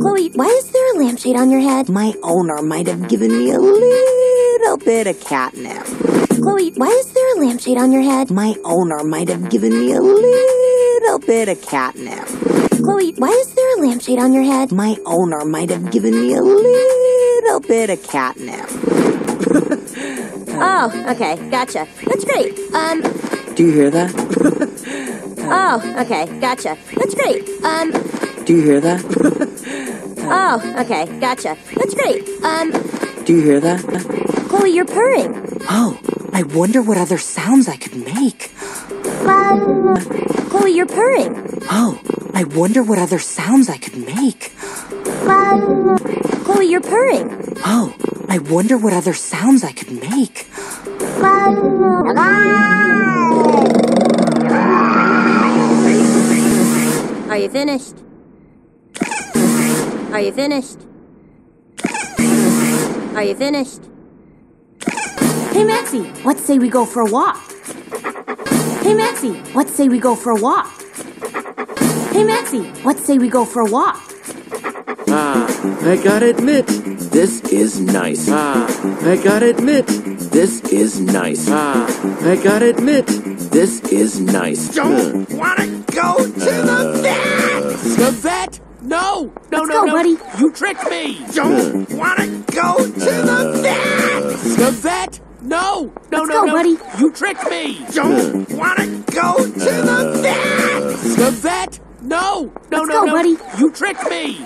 Chloe, why is there a lampshade on your head? My owner might have given me a little bit of catnip. Chloe, why is there a lampshade on your head? My owner might have given me a little bit of catnip. Chloe, why is there a lampshade on your head? My owner might have given me a little bit of catnip. Oh, okay, gotcha. That's great. Um, Do you hear that? oh, okay, gotcha. That's great. Um, Do you hear that? oh, okay, gotcha. That's great. Um, Do you hear that? Chloe, you're purring. Oh, I wonder what other sounds I could make. Chloe, you're purring. Oh, I wonder what other sounds I could make. Chloe, you're purring. Oh, I wonder what other sounds I could make. Are you finished? Are you finished? Are you finished? Hey, Maxie, what say we go for a walk? Hey, Maxie, what say we go for a walk? Hey, Maxie, what say we go for a walk? Ah, I gotta admit, this is nice. Ah, I gotta admit, this is nice. Ah, I gotta admit, this is nice. Don't wanna go No! No, Let's no, go, no. buddy. You tricked me! Don't wanna go to the vet! The vet? No! No, Let's no, go, no. buddy. You tricked me! Don't wanna go to the vet! The vet? No! No, Let's no, go, no. buddy. You tricked me!